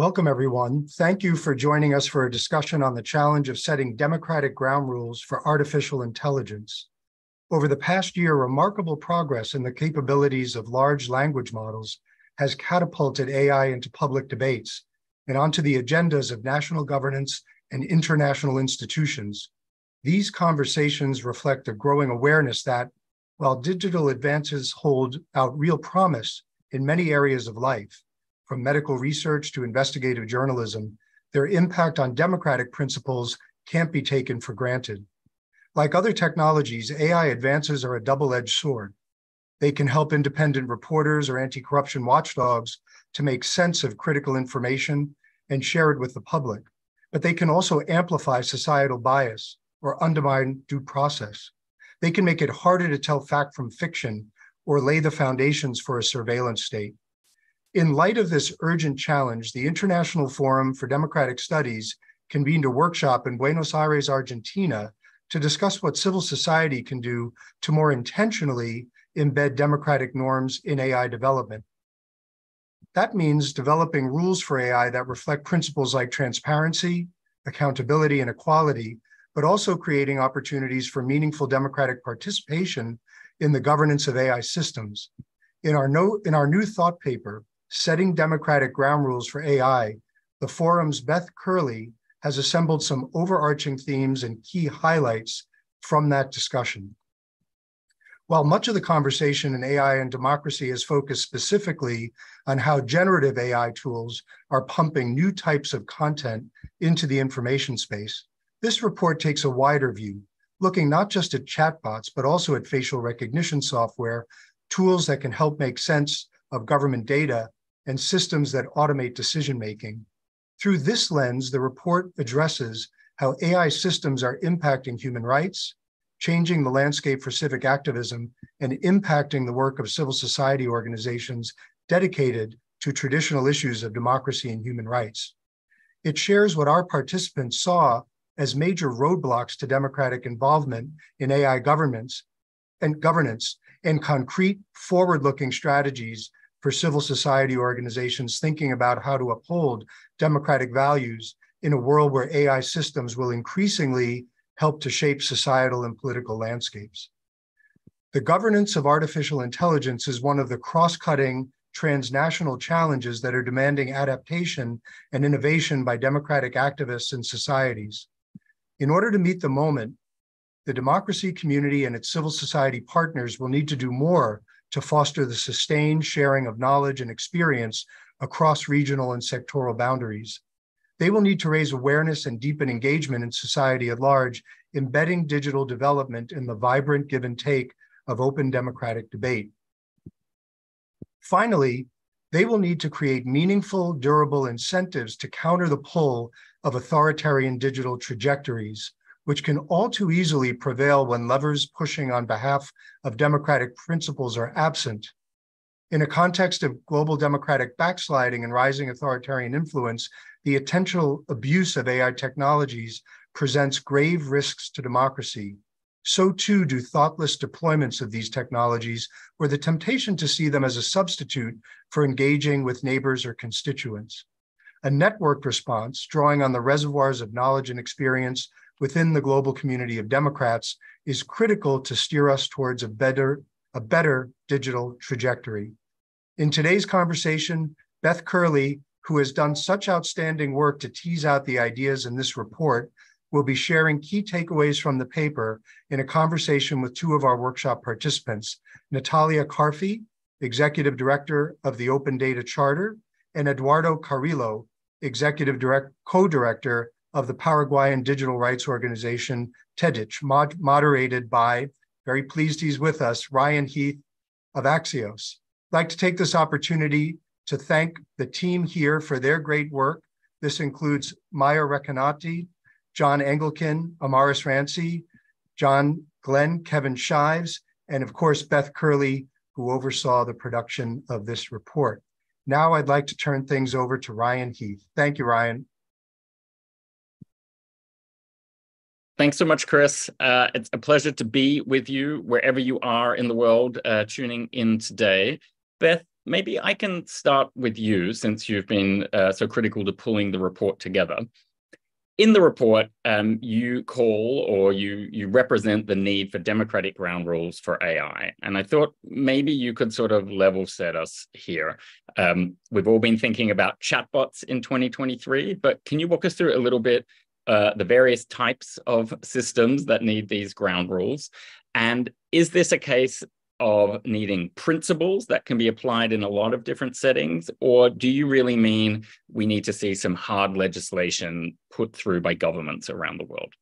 Welcome, everyone. Thank you for joining us for a discussion on the challenge of setting democratic ground rules for artificial intelligence. Over the past year, remarkable progress in the capabilities of large language models has catapulted AI into public debates and onto the agendas of national governance and international institutions. These conversations reflect a growing awareness that, while digital advances hold out real promise in many areas of life, from medical research to investigative journalism, their impact on democratic principles can't be taken for granted. Like other technologies, AI advances are a double edged sword. They can help independent reporters or anti corruption watchdogs to make sense of critical information and share it with the public, but they can also amplify societal bias or undermine due process. They can make it harder to tell fact from fiction or lay the foundations for a surveillance state. In light of this urgent challenge, the International Forum for Democratic Studies convened a workshop in Buenos Aires, Argentina, to discuss what civil society can do to more intentionally embed democratic norms in AI development. That means developing rules for AI that reflect principles like transparency, accountability, and equality, but also creating opportunities for meaningful democratic participation in the governance of AI systems. In our, no, in our new thought paper, Setting Democratic Ground Rules for AI, the forum's Beth Curley has assembled some overarching themes and key highlights from that discussion. While much of the conversation in AI and democracy is focused specifically on how generative AI tools are pumping new types of content into the information space, this report takes a wider view, looking not just at chatbots, but also at facial recognition software, tools that can help make sense of government data, and systems that automate decision making. Through this lens, the report addresses how AI systems are impacting human rights, changing the landscape for civic activism, and impacting the work of civil society organizations dedicated to traditional issues of democracy and human rights. It shares what our participants saw as major roadblocks to democratic involvement in AI governments and governance and concrete forward-looking strategies for civil society organizations thinking about how to uphold democratic values in a world where AI systems will increasingly help to shape societal and political landscapes. The governance of artificial intelligence is one of the cross cutting transnational challenges that are demanding adaptation and innovation by democratic activists and societies. In order to meet the moment, the democracy community and its civil society partners will need to do more to foster the sustained sharing of knowledge and experience across regional and sectoral boundaries. They will need to raise awareness and deepen engagement in society at large, embedding digital development in the vibrant give and take of open democratic debate. Finally, they will need to create meaningful, durable incentives to counter the pull of authoritarian digital trajectories, which can all too easily prevail when levers pushing on behalf of democratic principles are absent in a context of global democratic backsliding and rising authoritarian influence, the potential abuse of AI technologies presents grave risks to democracy. So too do thoughtless deployments of these technologies, or the temptation to see them as a substitute for engaging with neighbors or constituents. A networked response, drawing on the reservoirs of knowledge and experience within the global community of Democrats, is critical to steer us towards a better, a better digital trajectory. In today's conversation, Beth Curley, who has done such outstanding work to tease out the ideas in this report, will be sharing key takeaways from the paper in a conversation with two of our workshop participants, Natalia Carfi, Executive Director of the Open Data Charter, and Eduardo Carrillo, Executive Direct, Co-Director of the Paraguayan Digital Rights Organization, TEDIC, mod- moderated by, very pleased he's with us, Ryan Heath of Axios. I'd like to take this opportunity to thank the team here for their great work. This includes Maya Recanati, John Engelken, Amaris Rancy, John Glenn, Kevin Shives, and of course, Beth Curley, who oversaw the production of this report. Now I'd like to turn things over to Ryan Heath. Thank you, Ryan. Thanks so much, Chris. Uh, it's a pleasure to be with you wherever you are in the world uh, tuning in today. Beth, maybe I can start with you since you've been uh, so critical to pulling the report together. In the report, um, you call or you you represent the need for democratic ground rules for AI, and I thought maybe you could sort of level set us here. Um, we've all been thinking about chatbots in 2023, but can you walk us through a little bit uh, the various types of systems that need these ground rules, and is this a case of needing principles that can be applied in a lot of different settings? Or do you really mean we need to see some hard legislation put through by governments around the world?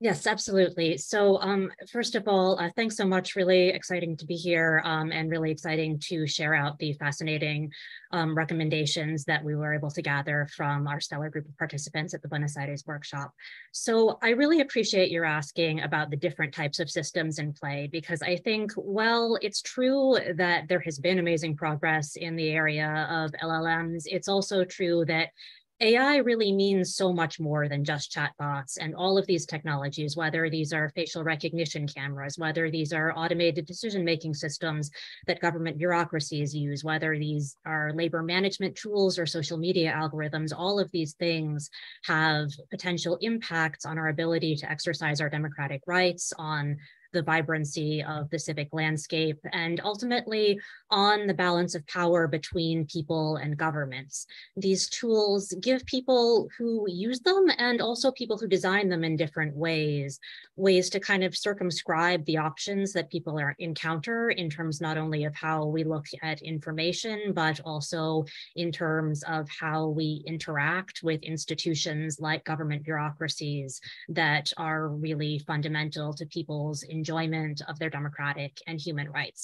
Yes, absolutely. So um, first of all, uh, thanks so much. Really exciting to be here um, and really exciting to share out the fascinating um, recommendations that we were able to gather from our stellar group of participants at the Buenos Aires workshop. So I really appreciate your asking about the different types of systems in play because I think, well, it's true that there has been amazing progress in the area of LLMs. It's also true that AI really means so much more than just chatbots and all of these technologies, whether these are facial recognition cameras, whether these are automated decision-making systems that government bureaucracies use, whether these are labor management tools or social media algorithms, all of these things have potential impacts on our ability to exercise our democratic rights, on the vibrancy of the civic landscape, and ultimately on the balance of power between people and governments. These tools give people who use them and also people who design them in different ways, ways to kind of circumscribe the options that people are, encounter in terms not only of how we look at information, but also in terms of how we interact with institutions like government bureaucracies that are really fundamental to people's enjoyment of their democratic and human rights.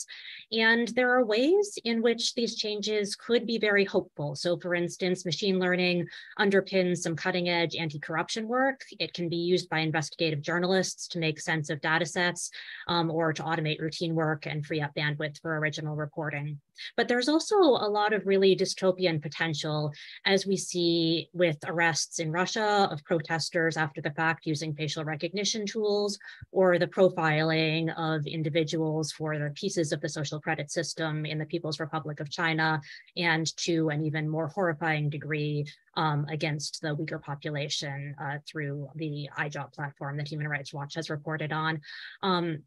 And there are ways in which these changes could be very hopeful. So for instance, machine learning underpins some cutting edge anti-corruption work. It can be used by investigative journalists to make sense of data sets um, or to automate routine work and free up bandwidth for original reporting. But there's also a lot of really dystopian potential as we see with arrests in Russia of protesters after the fact using facial recognition tools or the profiling of individuals for the pieces of the social credit system in the People's Republic of China and to an even more horrifying degree um, against the Uyghur population uh, through the IJOP platform that Human Rights Watch has reported on. Um,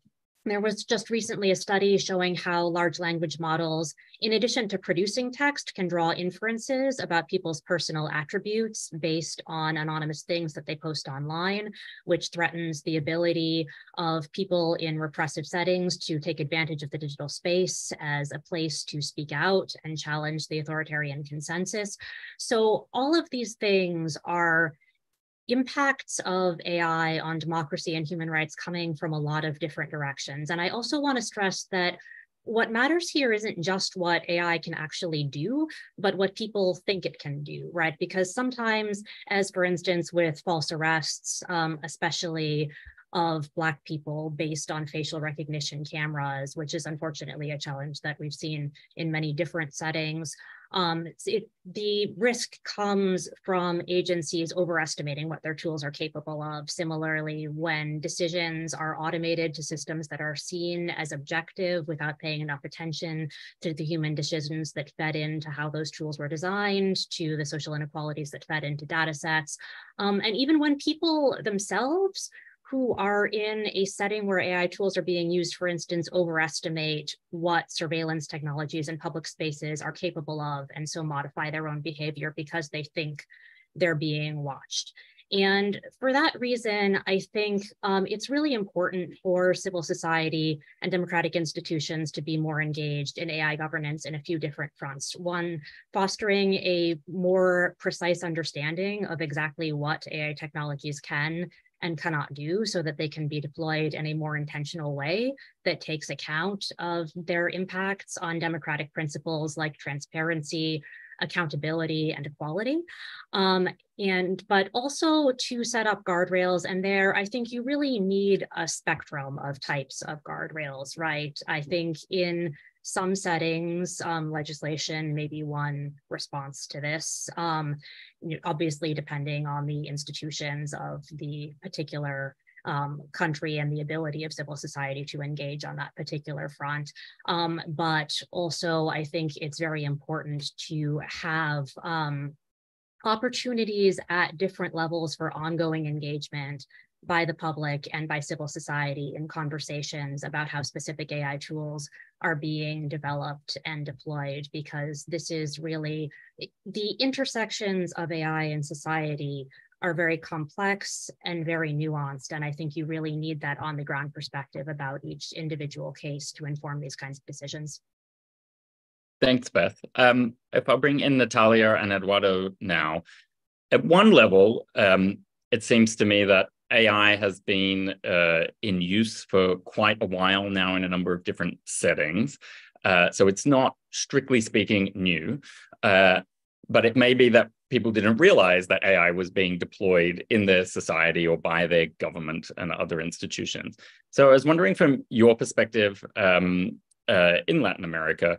there was just recently a study showing how large language models, in addition to producing text, can draw inferences about people's personal attributes based on anonymous things that they post online, which threatens the ability of people in repressive settings to take advantage of the digital space as a place to speak out and challenge the authoritarian consensus. So all of these things are impacts of AI on democracy and human rights coming from a lot of different directions. And I also want to stress that what matters here isn't just what AI can actually do, but what people think it can do, right? Because sometimes, as for instance, with false arrests, um, especially of Black people based on facial recognition cameras, which is unfortunately a challenge that we've seen in many different settings. Um, it, the risk comes from agencies overestimating what their tools are capable of. Similarly, when decisions are automated to systems that are seen as objective without paying enough attention to the human decisions that fed into how those tools were designed, to the social inequalities that fed into data sets. Um, and even when people themselves who are in a setting where AI tools are being used, for instance, overestimate what surveillance technologies and public spaces are capable of, and so modify their own behavior because they think they're being watched. And for that reason, I think um, it's really important for civil society and democratic institutions to be more engaged in AI governance in a few different fronts. One, fostering a more precise understanding of exactly what AI technologies can and cannot do so that they can be deployed in a more intentional way that takes account of their impacts on democratic principles like transparency, accountability and equality. Um, and but also to set up guardrails and there I think you really need a spectrum of types of guardrails, right? I think in some settings, um, legislation may be one response to this, um, obviously depending on the institutions of the particular um, country and the ability of civil society to engage on that particular front. Um, but also, I think it's very important to have um, opportunities at different levels for ongoing engagement by the public and by civil society in conversations about how specific AI tools are being developed and deployed, because this is really the intersections of AI and society are very complex and very nuanced. And I think you really need that on the ground perspective about each individual case to inform these kinds of decisions. Thanks, Beth. Um, if I'll bring in Natalia and Eduardo now, at one level, um, it seems to me that AI has been uh, in use for quite a while now in a number of different settings. Uh, so it's not strictly speaking new, uh, but it may be that people didn't realize that AI was being deployed in their society or by their government and other institutions. So I was wondering from your perspective um, uh, in Latin America,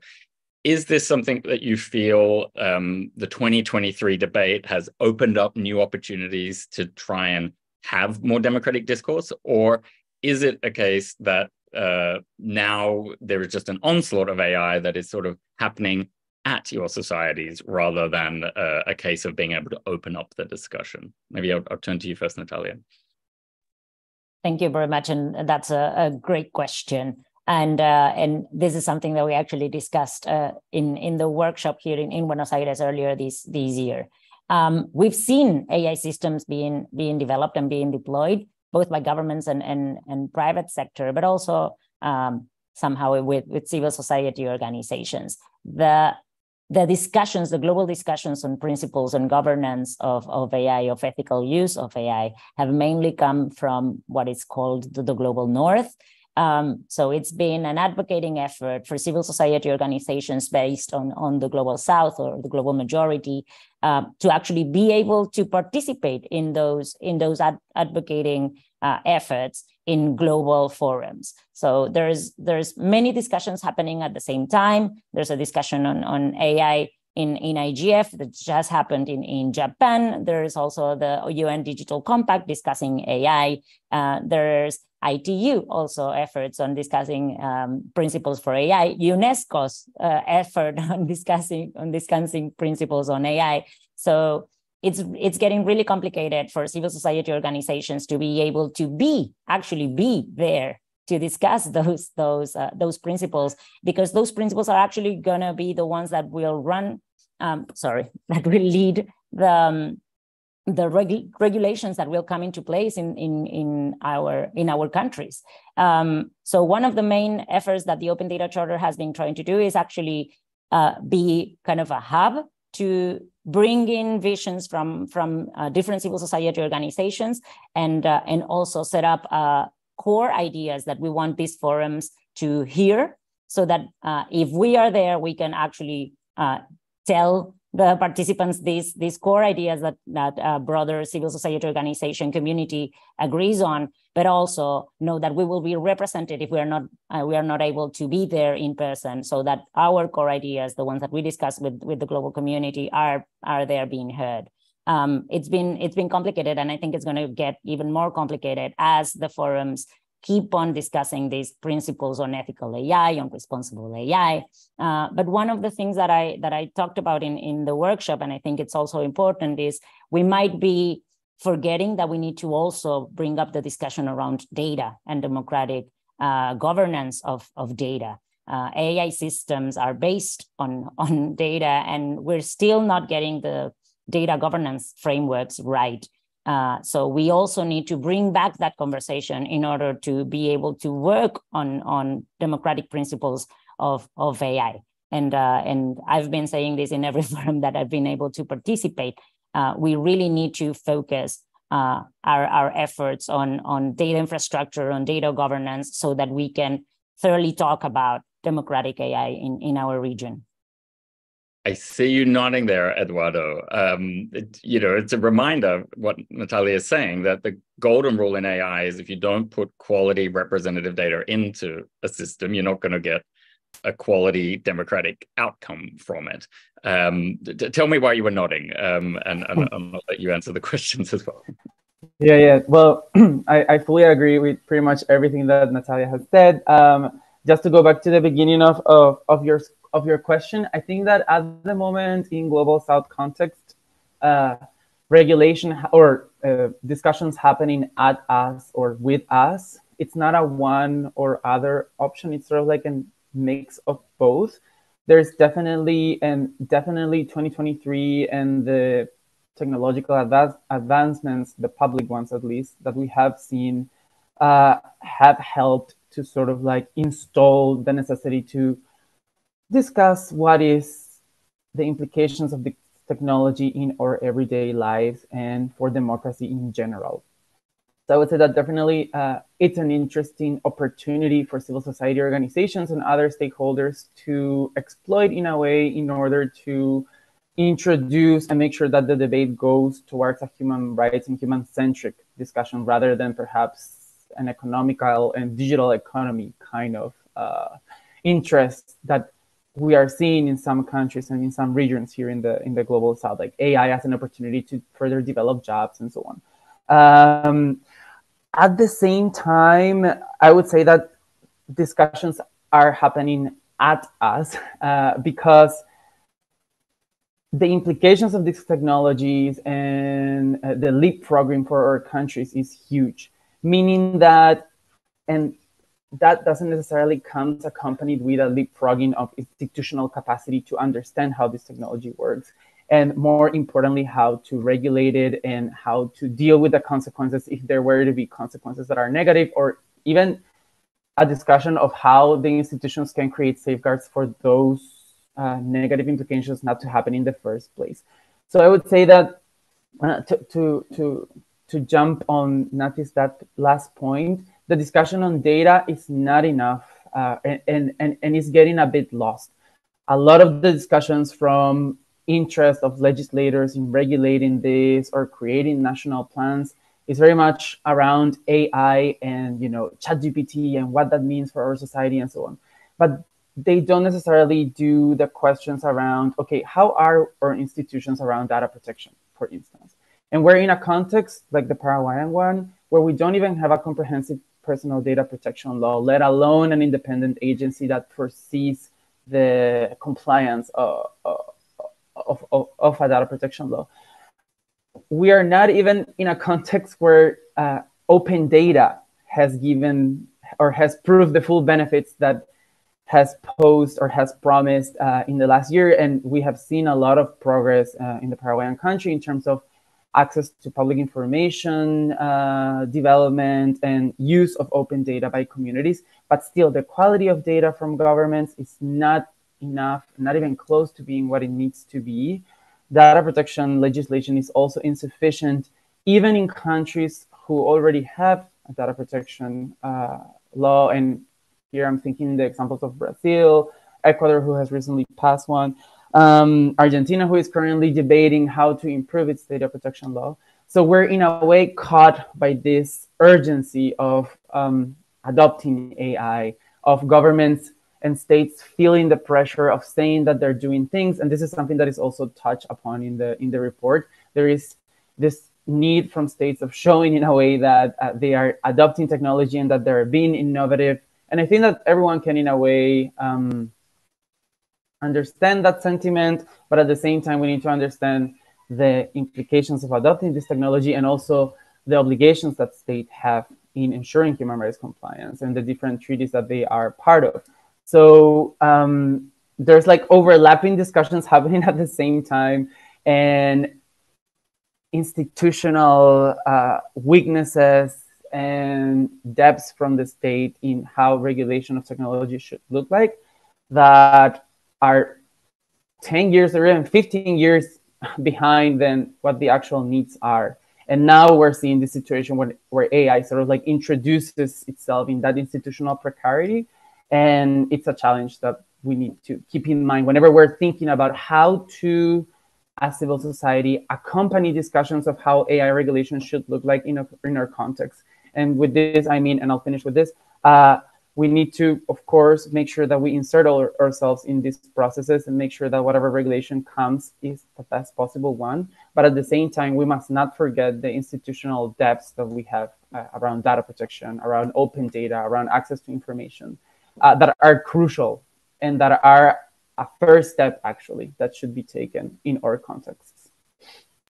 is this something that you feel um, the 2023 debate has opened up new opportunities to try and have more democratic discourse? Or is it a case that uh, now there is just an onslaught of AI that is sort of happening at your societies rather than uh, a case of being able to open up the discussion? Maybe I'll, I'll turn to you first, Natalia. Thank you very much. And that's a, a great question. And, uh, and this is something that we actually discussed uh, in, in the workshop here in, in Buenos Aires earlier this, this year. Um, we've seen AI systems being being developed and being deployed both by governments and and, and private sector, but also um, somehow with, with civil society organizations. The the discussions, the global discussions on principles and governance of, of AI, of ethical use of AI, have mainly come from what is called the, the global north, um, so it's been an advocating effort for civil society organizations based on, on the global south or the global majority uh, to actually be able to participate in those in those ad- advocating uh, efforts in global forums. So there's there's many discussions happening at the same time. There's a discussion on, on AI in, in IGF that just happened in, in Japan. There's also the UN Digital Compact discussing AI. Uh, there's ITU also efforts on discussing um, principles for AI, UNESCO's uh, effort on discussing on discussing principles on AI. So it's it's getting really complicated for civil society organizations to be able to be actually be there to discuss those those uh, those principles because those principles are actually going to be the ones that will run um, sorry that will lead the um, the regu- regulations that will come into place in in in our in our countries. Um, so one of the main efforts that the Open Data Charter has been trying to do is actually uh, be kind of a hub to bring in visions from from uh, different civil society organizations and uh, and also set up uh, core ideas that we want these forums to hear, so that uh, if we are there, we can actually uh, tell the participants these these core ideas that that uh, broader civil society organization community agrees on but also know that we will be represented if we are not uh, we are not able to be there in person so that our core ideas the ones that we discuss with with the global community are are there being heard. Um, it's been it's been complicated and i think it's going to get even more complicated as the forums keep on discussing these principles on ethical AI, on responsible AI. Uh, but one of the things that I that I talked about in, in the workshop, and I think it's also important, is we might be forgetting that we need to also bring up the discussion around data and democratic uh, governance of, of data. Uh, AI systems are based on, on data, and we're still not getting the data governance frameworks right. Uh, so we also need to bring back that conversation in order to be able to work on, on democratic principles of, of AI. And, uh, and I've been saying this in every forum that I've been able to participate. Uh, we really need to focus uh, our, our efforts on, on data infrastructure, on data governance, so that we can thoroughly talk about democratic AI in, in our region. I see you nodding there, Eduardo. Um, it, you know, it's a reminder what Natalia is saying that the golden rule in AI is if you don't put quality representative data into a system, you're not going to get a quality democratic outcome from it. Um, tell me why you were nodding, um, and, and, and I'll let you answer the questions as well. Yeah, yeah. Well, I, I fully agree with pretty much everything that Natalia has said. Um, just to go back to the beginning of, of, of your of your question, I think that at the moment in global South context, uh, regulation or uh, discussions happening at us or with us, it's not a one or other option. It's sort of like a mix of both. There's definitely and definitely 2023 and the technological advance, advancements, the public ones at least, that we have seen uh, have helped to sort of like install the necessity to discuss what is the implications of the technology in our everyday lives and for democracy in general. So I would say that definitely uh, it's an interesting opportunity for civil society organizations and other stakeholders to exploit in a way in order to introduce and make sure that the debate goes towards a human rights and human centric discussion rather than perhaps an economical and digital economy kind of uh, interest that we are seeing in some countries and in some regions here in the in the global south, like AI as an opportunity to further develop jobs and so on. Um, at the same time, I would say that discussions are happening at us uh, because the implications of these technologies and uh, the leapfrogging for our countries is huge, meaning that, and that doesn't necessarily come accompanied with a leapfrogging of institutional capacity to understand how this technology works and more importantly how to regulate it and how to deal with the consequences if there were to be consequences that are negative or even a discussion of how the institutions can create safeguards for those uh, negative implications not to happen in the first place. So i would say that uh, to, to to to jump on Natis that last point the discussion on data is not enough uh, and, and, and is getting a bit lost. A lot of the discussions from interest of legislators in regulating this or creating national plans is very much around AI and you know ChatGPT and what that means for our society and so on. But they don't necessarily do the questions around okay, how are our institutions around data protection, for instance? And we're in a context like the Paraguayan one where we don't even have a comprehensive personal data protection law, let alone an independent agency that foresees the compliance of, of, of, of a data protection law. We are not even in a context where uh, open data has given or has proved the full benefits that has posed or has promised uh, in the last year. And we have seen a lot of progress uh, in the Paraguayan country in terms of access to public information uh, development and use of open data by communities. But still, the quality of data from governments is not enough, not even close to being what it needs to be. Data protection legislation is also insufficient, even in countries who already have a data protection uh, law. And here I'm thinking the examples of Brazil, Ecuador, who has recently passed one um, Argentina, who is currently debating how to improve its data protection law. So we're in a way caught by this urgency of um, adopting AI, of governments and states feeling the pressure of saying that they're doing things. And this is something that is also touched upon in the in the report. There is this need from states of showing in a way that uh, they are adopting technology and that they're being innovative. And I think that everyone can, in a way, um, understand that sentiment, but at the same time, we need to understand the implications of adopting this technology and also the obligations that states have in ensuring human rights compliance and the different treaties that they are part of. So um, there's like overlapping discussions happening at the same time and institutional uh, weaknesses and depths from the state in how regulation of technology should look like that are 10 years or even 15 years behind than what the actual needs are. And now we're seeing this situation where, where AI sort of like introduces itself in that institutional precarity. And it's a challenge that we need to keep in mind whenever we're thinking about how to, as civil society, accompany discussions of how AI regulation should look like in, a, in our context. And with this, I mean, and I'll finish with this, uh, we need to, of course, make sure that we insert our, ourselves in these processes and make sure that whatever regulation comes is the best possible one. But at the same time, we must not forget the institutional depths that we have uh, around data protection, around open data, around access to information uh, that are crucial and that are a first step actually that should be taken in our contexts.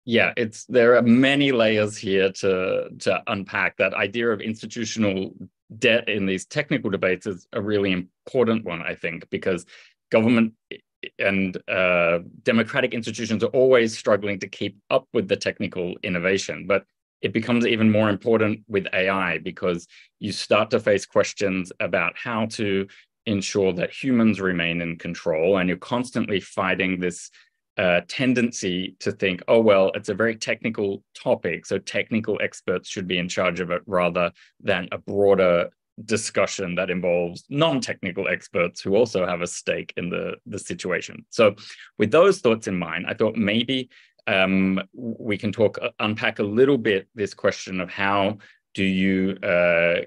Yeah, it's there are many layers here to to unpack. That idea of institutional debt in these technical debates is a really important one, I think, because government and uh, democratic institutions are always struggling to keep up with the technical innovation. But it becomes even more important with AI because you start to face questions about how to ensure that humans remain in control. And you're constantly fighting this uh, tendency to think, oh, well, it's a very technical topic. So technical experts should be in charge of it rather than a broader discussion that involves non-technical experts who also have a stake in the, the situation. So with those thoughts in mind, I thought maybe um, we can talk, uh, unpack a little bit this question of how do you uh,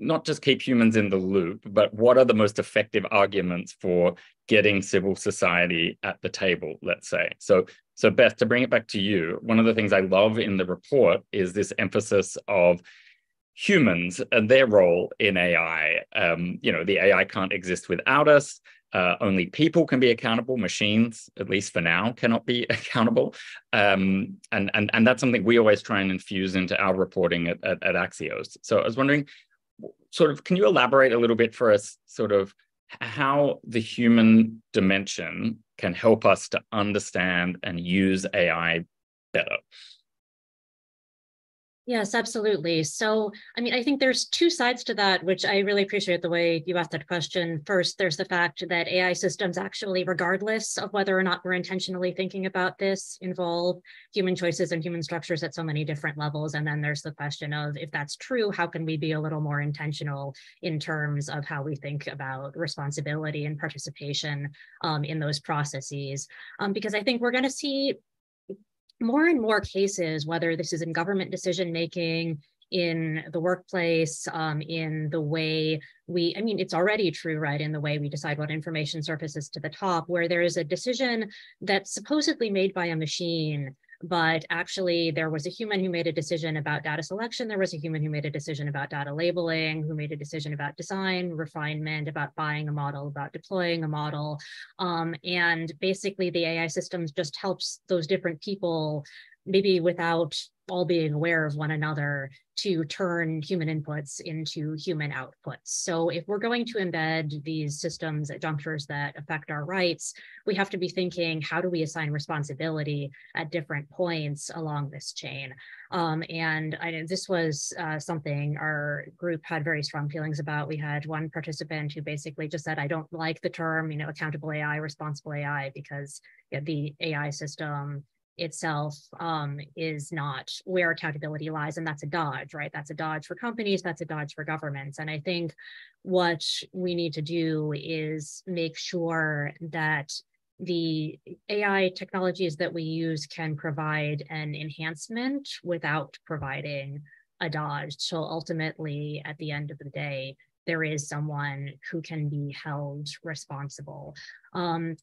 not just keep humans in the loop, but what are the most effective arguments for getting civil society at the table, let's say. So, so Beth, to bring it back to you, one of the things I love in the report is this emphasis of humans and their role in AI. Um, you know, the AI can't exist without us. Uh, only people can be accountable. Machines, at least for now, cannot be accountable. Um, and, and, and that's something we always try and infuse into our reporting at, at, at Axios. So I was wondering, sort of, can you elaborate a little bit for us, sort of how the human dimension can help us to understand and use AI better? Yes, absolutely. So, I mean, I think there's two sides to that, which I really appreciate the way you asked that question. First, there's the fact that AI systems actually, regardless of whether or not we're intentionally thinking about this, involve human choices and human structures at so many different levels. And then there's the question of if that's true, how can we be a little more intentional in terms of how we think about responsibility and participation um, in those processes? Um, because I think we're going to see more and more cases, whether this is in government decision making, in the workplace, um, in the way we, I mean, it's already true, right, in the way we decide what information surfaces to the top, where there is a decision that's supposedly made by a machine but actually there was a human who made a decision about data selection. There was a human who made a decision about data labeling, who made a decision about design, refinement, about buying a model, about deploying a model. Um, and basically the AI systems just helps those different people maybe without all being aware of one another to turn human inputs into human outputs. So if we're going to embed these systems at junctures that affect our rights, we have to be thinking, how do we assign responsibility at different points along this chain? Um, and I, this was uh, something our group had very strong feelings about. We had one participant who basically just said, I don't like the term, you know, accountable AI, responsible AI, because yeah, the AI system itself um, is not where accountability lies. And that's a dodge, right? That's a dodge for companies, that's a dodge for governments. And I think what we need to do is make sure that the AI technologies that we use can provide an enhancement without providing a dodge. So ultimately, at the end of the day, there is someone who can be held responsible. Um,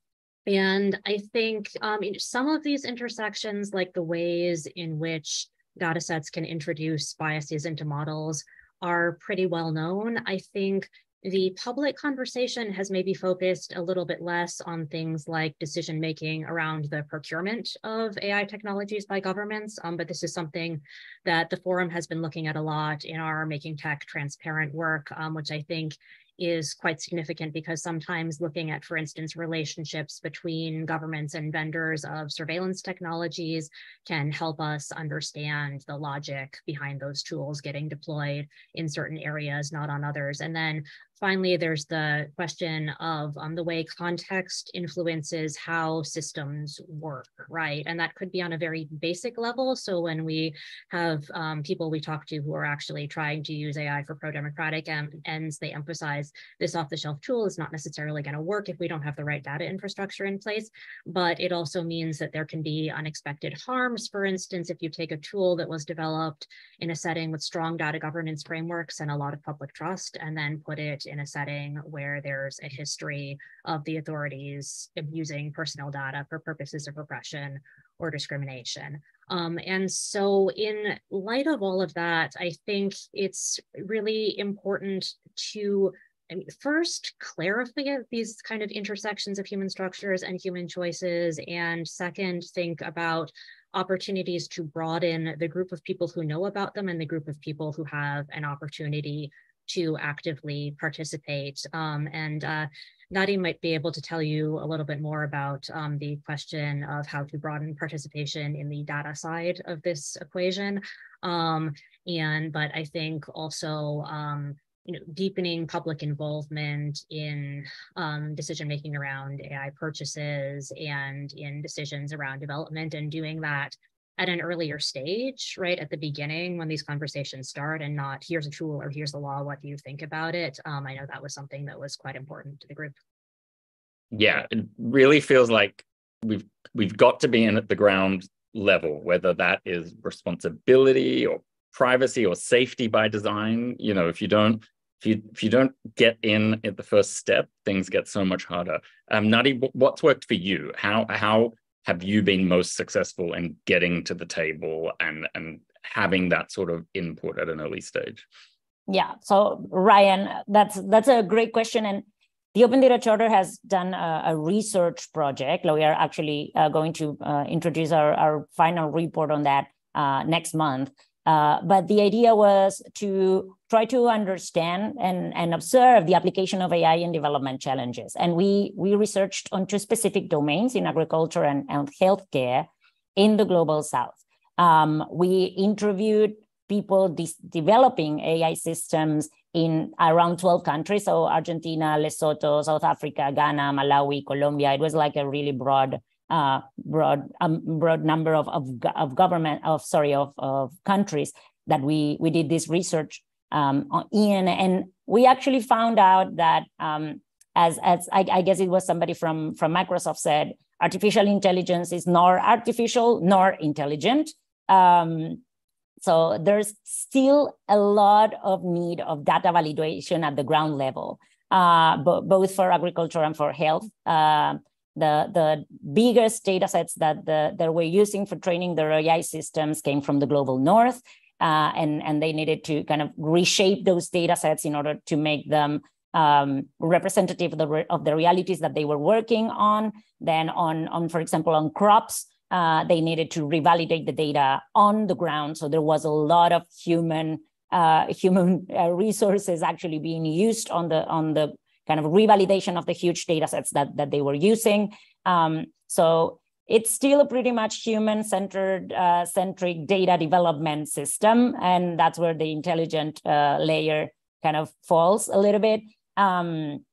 and I think um, some of these intersections, like the ways in which data sets can introduce biases into models, are pretty well known. I think the public conversation has maybe focused a little bit less on things like decision making around the procurement of AI technologies by governments. Um, but this is something that the forum has been looking at a lot in our Making Tech Transparent work, um, which I think is quite significant because sometimes looking at, for instance, relationships between governments and vendors of surveillance technologies can help us understand the logic behind those tools getting deployed in certain areas, not on others. And then finally, there's the question of um, the way context influences how systems work, right? And that could be on a very basic level. So when we have um, people we talk to who are actually trying to use AI for pro-democratic ends, they emphasize this off-the-shelf tool is not necessarily going to work if we don't have the right data infrastructure in place. But it also means that there can be unexpected harms. For instance, if you take a tool that was developed in a setting with strong data governance frameworks and a lot of public trust, and then put it in a setting where there's a history of the authorities abusing personal data for purposes of repression or discrimination. Um, and so in light of all of that, I think it's really important to first clarify these kind of intersections of human structures and human choices. And second, think about opportunities to broaden the group of people who know about them and the group of people who have an opportunity to actively participate. Um, and uh, Nadi might be able to tell you a little bit more about um, the question of how to broaden participation in the data side of this equation. Um, and, but I think also, um, you know, deepening public involvement in um, decision making around AI purchases and in decisions around development and doing that at an earlier stage, right at the beginning when these conversations start and not here's a tool or here's the law, what do you think about it? Um, I know that was something that was quite important to the group. Yeah, it really feels like we've we've got to be in at the ground level, whether that is responsibility or privacy or safety by design. You know, if you don't if you if you don't get in at the first step, things get so much harder. Um, Nadi, what's worked for you? How how have you been most successful in getting to the table and and having that sort of input at an early stage? Yeah. So Ryan, that's that's a great question, and the Open Data Charter has done a, a research project. We are actually uh, going to uh, introduce our, our final report on that uh, next month. Uh, but the idea was to try to understand and, and observe the application of AI in development challenges. And we, we researched on two specific domains in agriculture and, and healthcare in the global south. Um, we interviewed people developing AI systems in around 12 countries. So Argentina, Lesotho, South Africa, Ghana, Malawi, Colombia. It was like a really broad uh, broad um, broad number of, of, of government of sorry of, of countries that we we did this research um, in, and we actually found out that um, as as I, I, guess it was somebody from from Microsoft said, artificial intelligence is nor artificial nor intelligent. Um, so there's still a lot of need of data validation at the ground level, uh, both for agriculture and for health. Uh, the, the biggest data sets that, the, that we're using for training their AI systems came from the global north. Uh, and, and they needed to kind of reshape those data sets in order to make them um, representative of the, of the realities that they were working on. Then on, on for example, on crops, uh, they needed to revalidate the data on the ground. So there was a lot of human uh, human uh, resources actually being used on the on the kind of revalidation of the huge data sets that, that they were using. Um, so it's still a pretty much human centered uh, centric data development system. And that's where the intelligent uh, layer kind of falls a little bit. Um,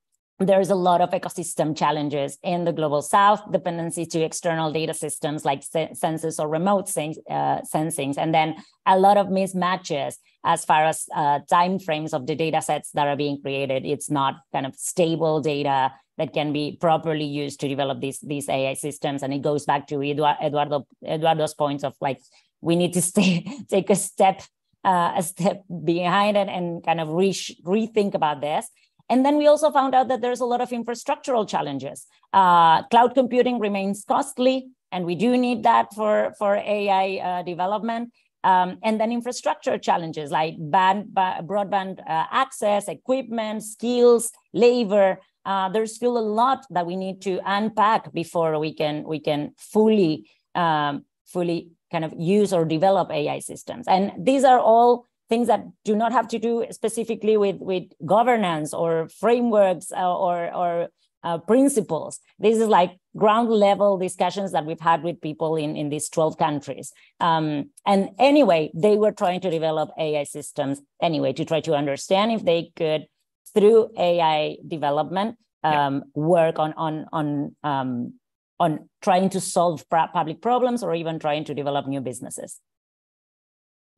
there's a lot of ecosystem challenges in the global south dependency to external data systems like census or remote sen- uh, sensings and then a lot of mismatches as far as uh, time frames of the data sets that are being created. It's not kind of stable data that can be properly used to develop these these ai systems. And it goes back to eduardo eduardo's points of like we need to stay take a step uh, a step behind it and kind of re- rethink about this and then we also found out that there's a lot of infrastructural challenges. Uh, cloud computing remains costly, and we do need that for, for AI uh, development. Um, and then infrastructure challenges like band, broadband uh, access, equipment, skills, labor. Uh, there's still a lot that we need to unpack before we can we can fully um, fully kind of use or develop AI systems. And these are all things that do not have to do specifically with, with governance or frameworks uh, or, or uh, principles. This is like ground level discussions that we've had with people in, in these 12 countries. Um, and anyway, they were trying to develop AI systems anyway to try to understand if they could, through AI development, um, yeah. work on, on, on, um, on trying to solve public problems or even trying to develop new businesses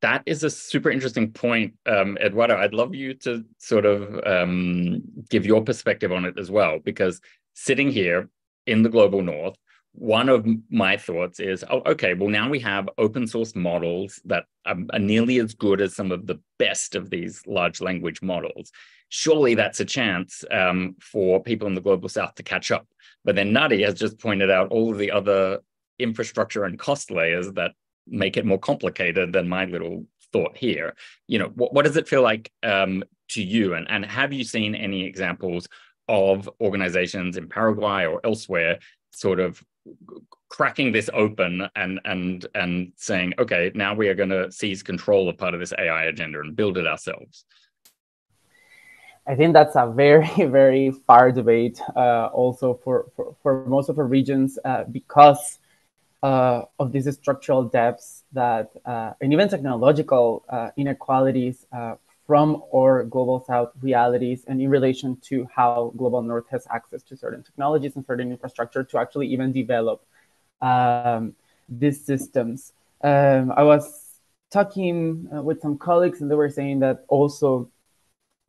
that is a super interesting point, um, Eduardo. I'd love you to sort of um, give your perspective on it as well, because sitting here in the global north, one of my thoughts is, oh, okay, well, now we have open source models that are, are nearly as good as some of the best of these large language models. Surely that's a chance um, for people in the global south to catch up. But then Nadi has just pointed out all of the other infrastructure and cost layers that make it more complicated than my little thought here. You know, what, what does it feel like um, to you? And, and have you seen any examples of organizations in Paraguay or elsewhere sort of cracking this open and and and saying, okay, now we are going to seize control of part of this AI agenda and build it ourselves? I think that's a very, very far debate uh, also for, for, for, most of our regions uh, because uh, of these structural depths that, uh, and even technological uh, inequalities uh, from our global south realities and in relation to how global north has access to certain technologies and certain infrastructure to actually even develop um, these systems. Um, I was talking uh, with some colleagues and they were saying that also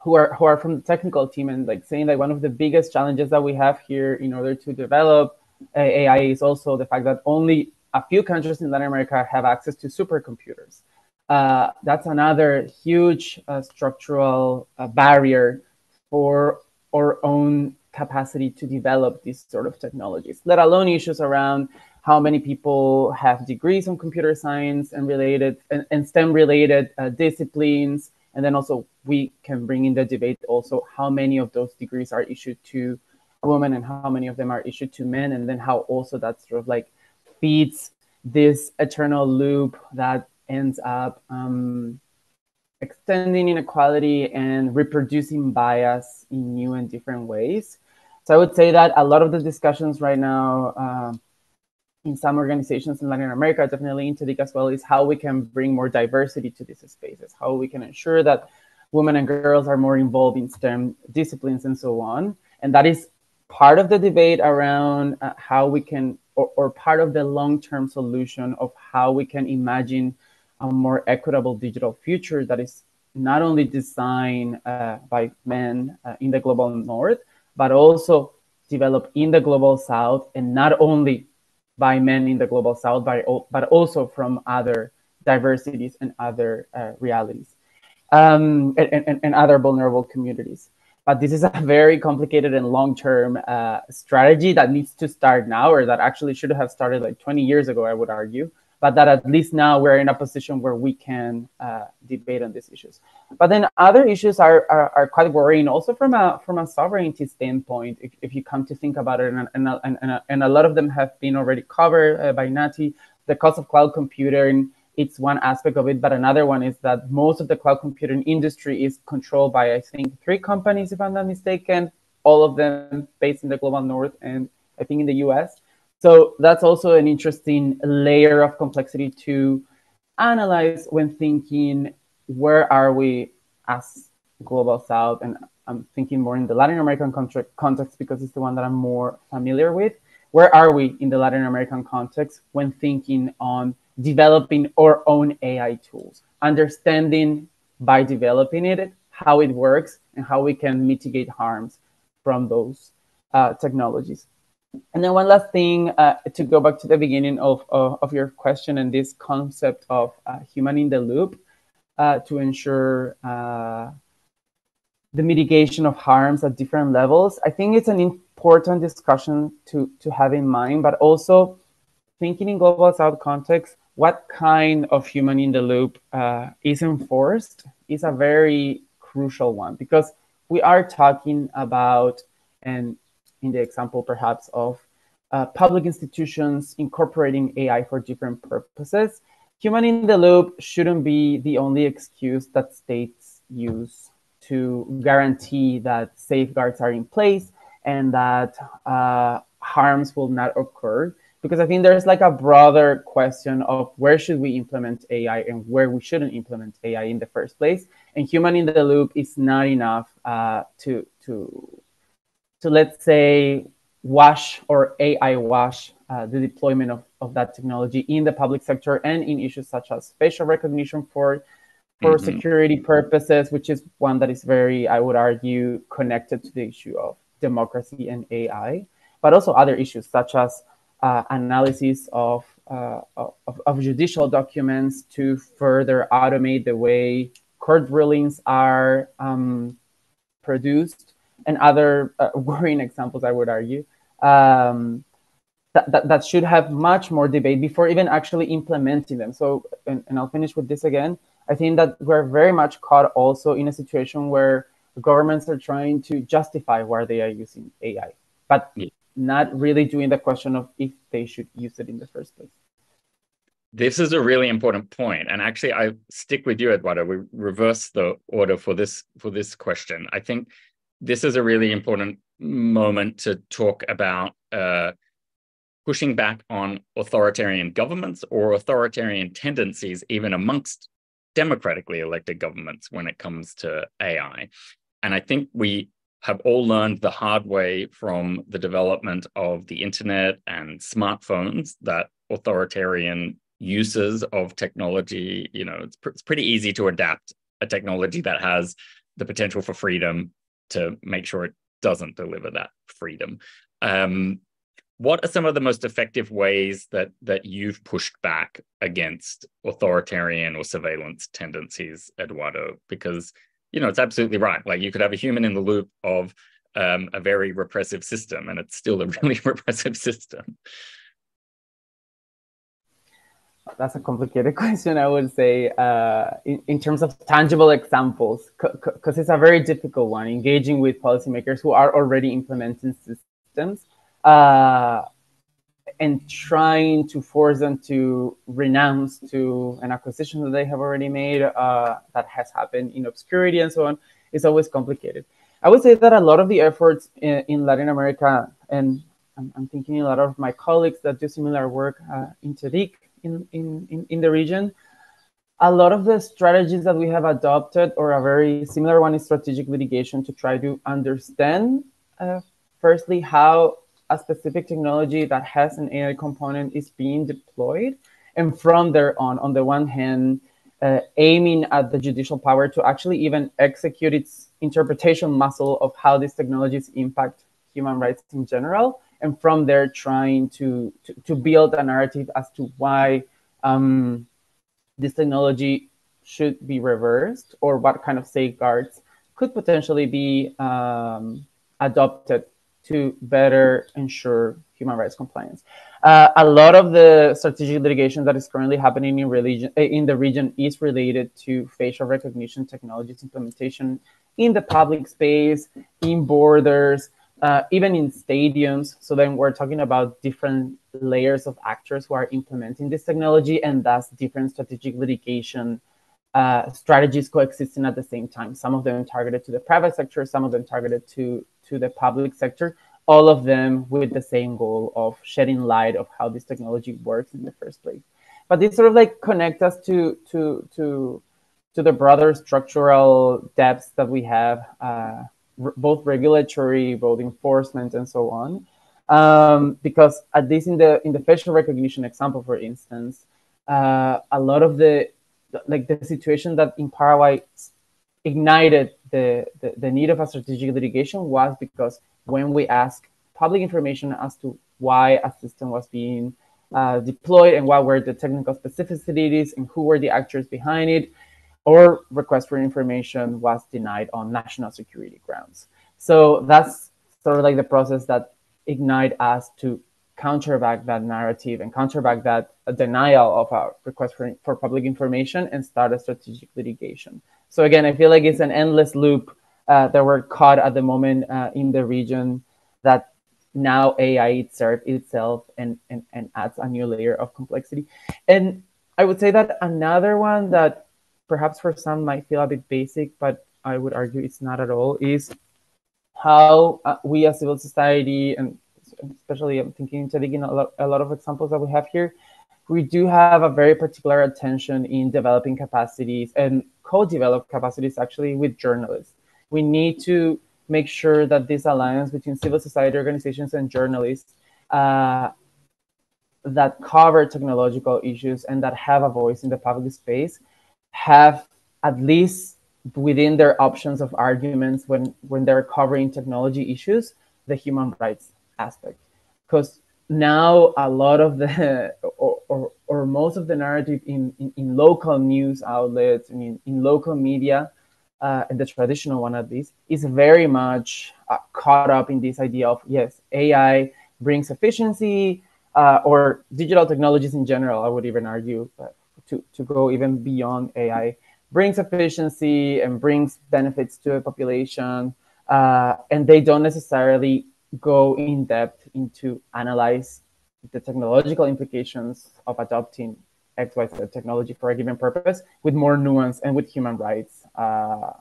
who are who are from the technical team and like saying that one of the biggest challenges that we have here in order to develop AI is also the fact that only a few countries in Latin America have access to supercomputers. Uh, that's another huge uh, structural uh, barrier for our own capacity to develop these sort of technologies, let alone issues around how many people have degrees on computer science and related and, and STEM related uh, disciplines. And then also we can bring in the debate also how many of those degrees are issued to women and how many of them are issued to men. And then how also that sort of like feeds this eternal loop that ends up um, extending inequality and reproducing bias in new and different ways. So I would say that a lot of the discussions right now uh, in some organizations in Latin America, definitely in TEDIC as well, is how we can bring more diversity to these spaces, how we can ensure that women and girls are more involved in STEM disciplines and so on. And that is part of the debate around uh, how we can, or, or part of the long-term solution of how we can imagine a more equitable digital future that is not only designed uh, by men uh, in the global north, but also developed in the global south, and not only by men in the global south, but, but also from other diversities and other uh, realities um, and, and, and, other vulnerable communities. But this is a very complicated and long-term uh, strategy that needs to start now, or that actually should have started like 20 years ago, I would argue but that at least now we're in a position where we can uh, debate on these issues. But then other issues are, are, are, quite worrying also from a, from a sovereignty standpoint, if, if you come to think about it, and, and, and, and a lot of them have been already covered uh, by Nati, the cost of cloud computing, it's one aspect of it, but another one is that most of the cloud computing industry is controlled by, I think, three companies, if I'm not mistaken, all of them based in the global north and I think in the US. So that's also an interesting layer of complexity to analyze when thinking where are we as global south and i'm thinking more in the latin american context because it's the one that i'm more familiar with where are we in the latin american context when thinking on developing our own ai tools understanding by developing it how it works and how we can mitigate harms from those uh, technologies and then one last thing uh, to go back to the beginning of, of, of your question and this concept of uh, human in the loop uh, to ensure uh, the mitigation of harms at different levels. I think it's an important discussion to, to have in mind, but also thinking in global south context, what kind of human in the loop uh, is enforced is a very crucial one because we are talking about and in the example perhaps of uh, public institutions incorporating AI for different purposes, human in the loop shouldn't be the only excuse that states use to guarantee that safeguards are in place and that uh, harms will not occur. Because I think there's like a broader question of where should we implement AI and where we shouldn't implement AI in the first place. And human in the loop is not enough uh, to to to let's say wash or AI wash uh, the deployment of, of that technology in the public sector and in issues such as facial recognition for for mm-hmm. security purposes, which is one that is very, I would argue, connected to the issue of democracy and AI, but also other issues such as uh, analysis of, uh, of, of judicial documents to further automate the way court rulings are um, produced and other uh, worrying examples, I would argue. Um, that, that, that should have much more debate before even actually implementing them. So, and, and I'll finish with this again. I think that we're very much caught also in a situation where governments are trying to justify why they are using AI, but yeah. Not really doing the question of if they should use it in the first place. This is a really important point, and actually, I stick with you, Eduardo. We reverse the order for this for this question. I think this is a really important moment to talk about uh, pushing back on authoritarian governments or authoritarian tendencies, even amongst democratically elected governments when it comes to AI. And I think we have all learned the hard way from the development of the internet and smartphones that authoritarian uses of technology, you know, it's, pr- it's pretty easy to adapt a technology that has the potential for freedom to make sure it doesn't deliver that freedom. Um, what are some of the most effective ways that that you've pushed back against authoritarian or surveillance tendencies, Eduardo? Because you know it's absolutely right. Like you could have a human in the loop of um, a very repressive system, and it's still a really repressive system. That's a complicated question, I would say, uh, in, in terms of tangible examples, because it's a very difficult one, engaging with policymakers who are already implementing systems uh, and trying to force them to renounce to an acquisition that they have already made uh, that has happened in obscurity and so on is always complicated. I would say that a lot of the efforts in, in Latin America, and I'm, I'm, thinking a lot of my colleagues that do similar work uh, in TEDIC in, in, in the region, a lot of the strategies that we have adopted, or a very similar one, is strategic litigation to try to understand, uh, firstly, how a specific technology that has an AI component is being deployed. And from there on, on the one hand, uh, aiming at the judicial power to actually even execute its interpretation muscle of how these technologies impact human rights in general. And from there, trying to, to, to build a narrative as to why um, this technology should be reversed or what kind of safeguards could potentially be um, adopted to better ensure human rights compliance. Uh, a lot of the strategic litigation that is currently happening in religion eh, in the region is related to facial recognition technologies implementation in the public space, in borders, uh, even in stadiums. So then we're talking about different layers of actors who are implementing this technology, and thus different strategic litigation uh, strategies coexisting at the same time. Some of them targeted to the private sector, some of them targeted to to the public sector, all of them with the same goal of shedding light of how this technology works in the first place. But this sort of like connect us to to to to the broader structural depths that we have, uh, both regulatory, both enforcement, and so on. Um, because at least in the in the facial recognition example, for instance, uh, a lot of the like the situation that in Paraguay ignited the, the, the need of a strategic litigation was because when we ask public information as to why a system was being uh, deployed and what were the technical specificities and who were the actors behind it, or request for information was denied on national security grounds. So that's sort of like the process that ignite us to counterback that narrative and counterback that denial of a request for, for public information and start a strategic litigation. So again, I feel like it's an endless loop uh, that we're caught at the moment uh, in the region that now AI itself itself and, and, and adds a new layer of complexity. And I would say that another one that perhaps for some might feel a bit basic, but I would argue it's not at all, is how uh, we as civil society, and especially I'm thinking, taking a lot, a lot of examples that we have here, we do have a very particular attention in developing capacities and co-develop capacities actually with journalists. We need to make sure that this alliance between civil society organizations and journalists uh, that cover technological issues and that have a voice in the public space have at least within their options of arguments when when they're covering technology issues the human rights aspect. Because now a lot of the or, or, or most of the narrative in, in, in local news outlets in, in local media uh, and the traditional one at least is very much uh, caught up in this idea of yes ai brings efficiency uh, or digital technologies in general, I would even argue, to, to go even beyond AI, brings efficiency and brings benefits to a population, uh, and they don't necessarily go in depth into analyze the technological implications of adopting XYZ technology for a given purpose with more nuance and with human rights uh,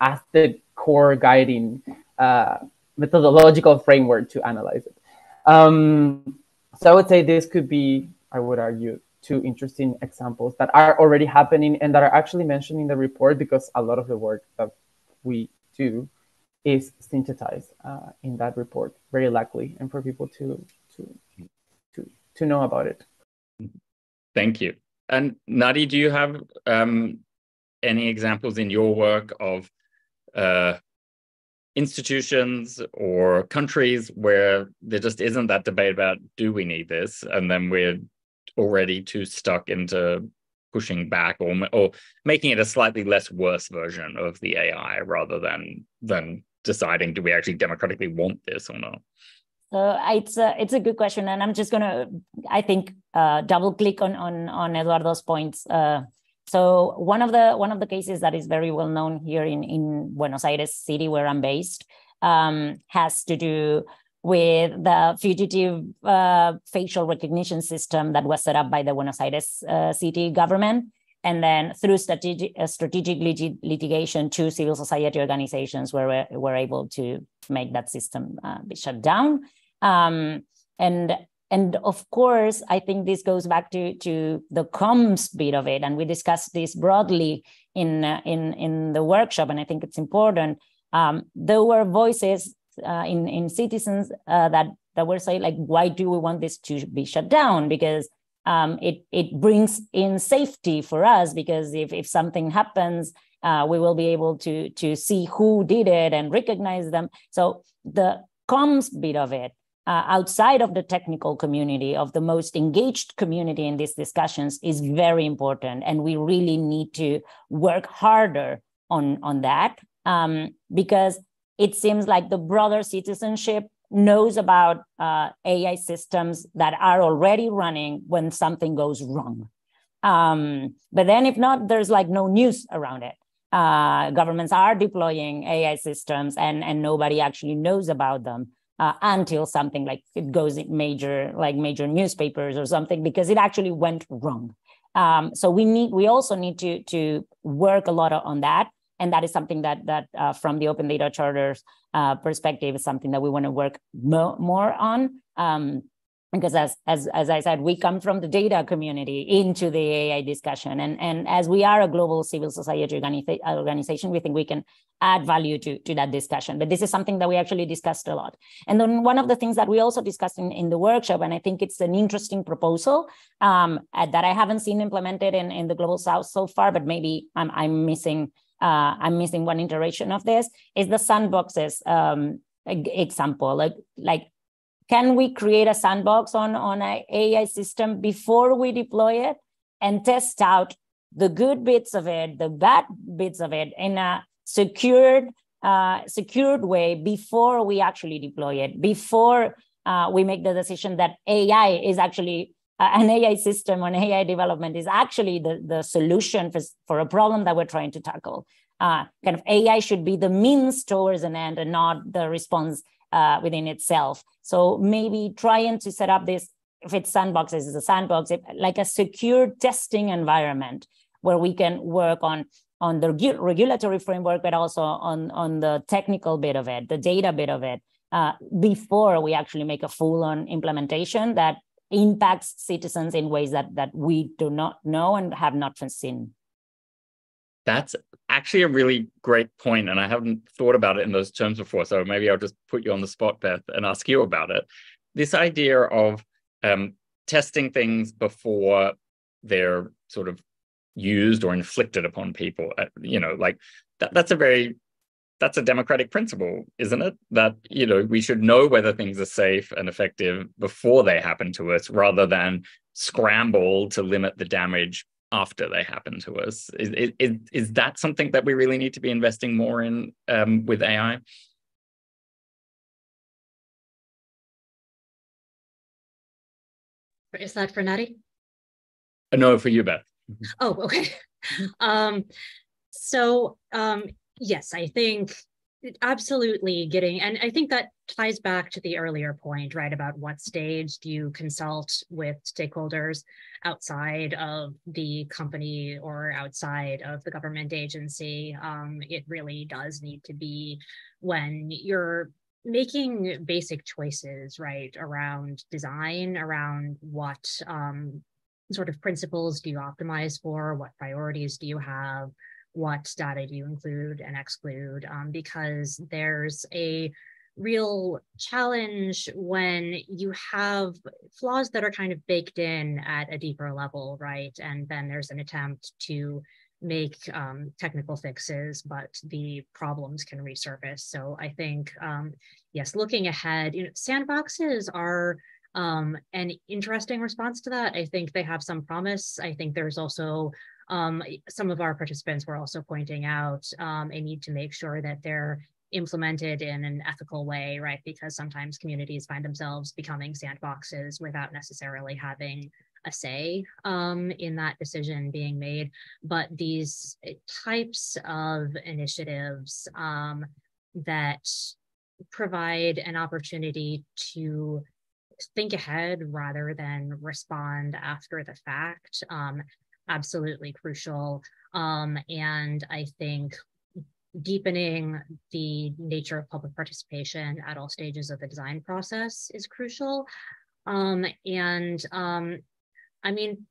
as the core guiding uh, methodological framework to analyze it. Um, so I would say this could be, I would argue, two interesting examples that are already happening and that are actually mentioned in the report because a lot of the work that we do is synthesized uh, in that report very likely and for people to to to to know about it. Thank you. And Nati do you have um, any examples in your work of uh, institutions or countries where there just isn't that debate about do we need this? And then we're already too stuck into pushing back or or making it a slightly less worse version of the AI rather than than deciding do we actually democratically want this or not? So it's a it's a good question, and I'm just gonna I think uh, double click on on on Eduardo's points. Uh, so one of the one of the cases that is very well known here in in Buenos Aires city where I'm based um, has to do with the fugitive uh, facial recognition system that was set up by the Buenos Aires uh, city government. And then through strategic, uh, strategic lit litigation, two civil society organizations were, were able to make that system uh, be shut down. Um, and and of course, I think this goes back to, to the comms bit of it. And we discussed this broadly in, uh, in, in the workshop. And I think it's important. Um, there were voices uh, in in citizens uh, that that were saying like, why do we want this to be shut down? Because um, it it brings in safety for us because if if something happens, uh, we will be able to to see who did it and recognize them. So the comms bit of it. Uh, outside of the technical community, of the most engaged community in these discussions, is very important, and we really need to work harder on on that um, because it seems like the broader citizenship knows about uh, AI systems that are already running when something goes wrong. Um, but then, if not, there's like no news around it. Uh, governments are deploying AI systems, and and nobody actually knows about them uh, until something like it goes in major, like major newspapers or something, because it actually went wrong. Um, so we need, we also need to to work a lot on that and that is something that that uh, from the Open Data Charter's uh, perspective is something that we want to work mo- more on um, because as, as as i said we come from the data community into the ai discussion. And and as we are a global civil society organi- organization we think we can add value to to that discussion. But this is something that we actually discussed a lot. And then one of the things that we also discussed in, in the workshop and i think it's an interesting proposal um, that i haven't seen implemented in, in the global south so far but maybe i'm, I'm missing uh, I'm missing one iteration of this, is the sandboxes um, example. Like, like, can we create a sandbox on, on an AI system before we deploy it and test out the good bits of it, the bad bits of it in a secured, uh, secured way before we actually deploy it, before uh, we make the decision that AI is actually an AI system or an AI development is actually the, the solution for, for a problem that we're trying to tackle. Uh, kind of AI should be the means towards an end and not the response uh, within itself. So maybe trying to set up this, if it's sandboxes, is a sandbox, if, like a secure testing environment where we can work on on the regulatory framework, but also on on the technical bit of it, the data bit of it, uh, before we actually make a full-on implementation that impacts citizens in ways that that we do not know and have not seen. That's actually a really great point, and I haven't thought about it in those terms before. So maybe I'll just put you on the spot, Beth, and ask you about it. This idea of um, testing things before they're sort of used or inflicted upon people. Uh, you know, like that, that's a very that's a democratic principle, isn't it? That you know we should know whether things are safe and effective before they happen to us, rather than scramble to limit the damage after they happen to us. Is is, is that something that we really need to be investing more in um, with AI? Is that for Nati? Uh, no, for you, Beth. Oh, okay. um, so um, yes, I think absolutely getting, and I think that ties back to the earlier point, right, about what stage do you consult with stakeholders outside of the company or outside of the government agency. Um, it really does need to be when you're making basic choices, right, around design, around what um, sort of principles do you optimize for, what priorities do you have, what data do you include and exclude, um, because there's a real challenge when you have flaws that are kind of baked in at a deeper level, right? And then there's an attempt to make um, technical fixes, but the problems can resurface. So I think, um, yes, looking ahead, you know, sandboxes are um, an interesting response to that. I think they have some promise. I think there's also um, some of our participants were also pointing out um, a need to make sure that they're implemented in an ethical way, right? Because sometimes communities find themselves becoming sandboxes without necessarily having a say um, in that decision being made. But these types of initiatives um, that provide an opportunity to think ahead rather than respond after the fact um, absolutely crucial um, and i think deepening the nature of public participation at all stages of the design process is crucial. Um, and um, I mean,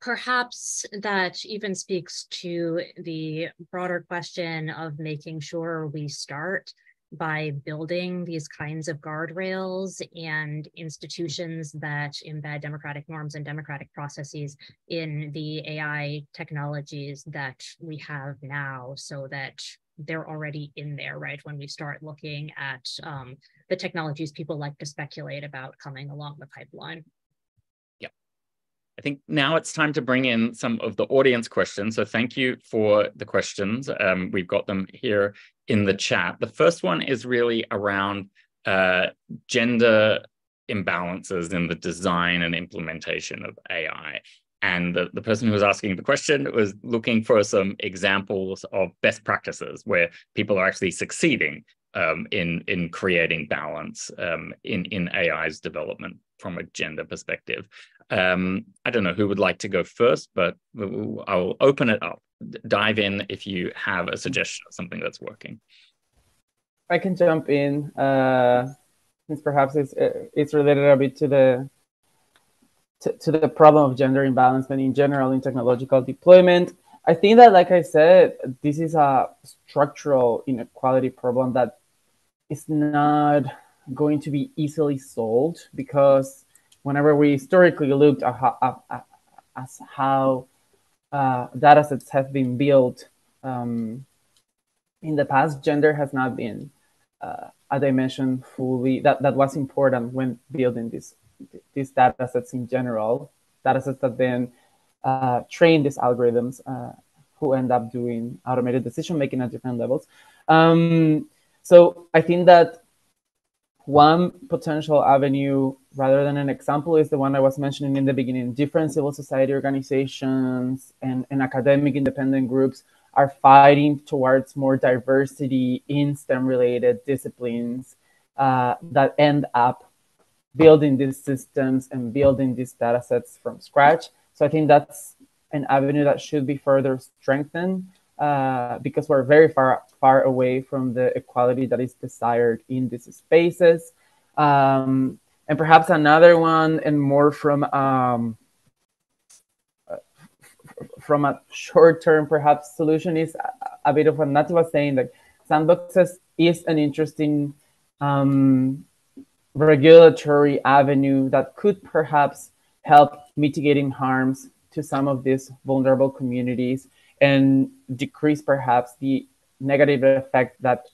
perhaps that even speaks to the broader question of making sure we start by building these kinds of guardrails and institutions that embed democratic norms and democratic processes in the AI technologies that we have now so that they're already in there, right? When we start looking at um, the technologies people like to speculate about coming along the pipeline. Yeah. I think now it's time to bring in some of the audience questions. So thank you for the questions. Um, we've got them here in the chat. The first one is really around uh, gender imbalances in the design and implementation of AI. And the, the person who was asking the question was looking for some examples of best practices where people are actually succeeding um, in in creating balance um, in in AI's development from a gender perspective. Um, I don't know who would like to go first, but I'll open it up. Dive in if you have a suggestion of something that's working. I can jump in, uh, since perhaps it's it's related a bit to the to, to the problem of gender imbalance and in general in technological deployment. I think that, like I said, this is a structural inequality problem that is not going to be easily solved because whenever we historically looked at how, at, at how uh, data sets have been built um, in the past, gender has not been uh, a dimension fully that, that was important when building these these data sets in general, data sets that then uh, train these algorithms uh, who end up doing automated decision making at different levels. Um, so I think that one potential avenue rather than an example is the one I was mentioning in the beginning. Different civil society organizations and, and academic independent groups are fighting towards more diversity in STEM related disciplines uh, that end up building these systems and building these data sets from scratch. So I think that's an avenue that should be further strengthened uh, because we're very far far away from the equality that is desired in these spaces. Um, and perhaps another one, and more from um, from a short-term perhaps solution is a, a, bit of what Nati was saying. That sandboxes is an interesting um, regulatory avenue that could perhaps help mitigating harms to some of these vulnerable communities and decrease perhaps the negative effect that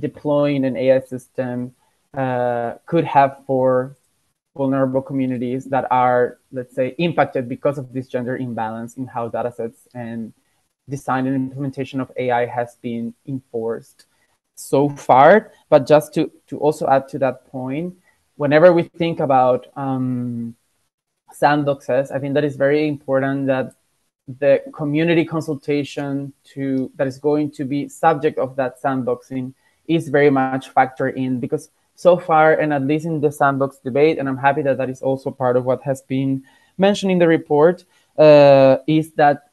deploying an AI system uh, could have for vulnerable communities that are, let's say, impacted because of this gender imbalance in how datasets and design and implementation of AI has been enforced so far. But just to, to also add to that point, whenever we think about um, sandboxes, I think that is very important that the community consultation to that is going to be subject of that sandboxing is very much factored in because so far and at least in the sandbox debate and i'm happy that that is also part of what has been mentioned in the report uh, is that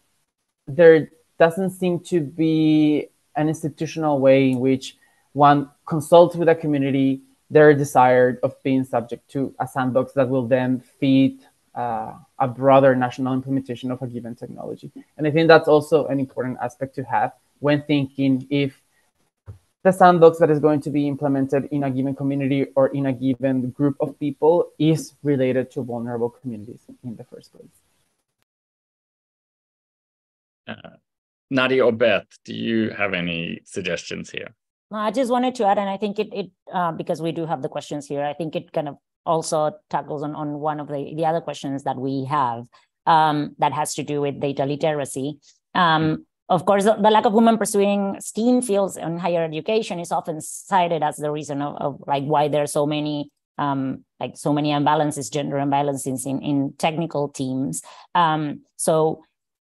there doesn't seem to be an institutional way in which one consults with a community their desire of being subject to a sandbox that will then feed uh, a broader national implementation of a given technology. And I think that's also an important aspect to have when thinking if the sandbox that is going to be implemented in a given community or in a given group of people is related to vulnerable communities in the first place. Uh, Nadia or Beth, do you have any suggestions here? I just wanted to add, and I think it, it uh, because we do have the questions here, I think it kind of also tackles on, on one of the, the other questions that we have um, that has to do with data literacy. Um, of course, the, the, lack of women pursuing STEAM fields in higher education is often cited as the reason of, of like why there are so many um, like so many imbalances, gender imbalances in, in technical teams. Um, so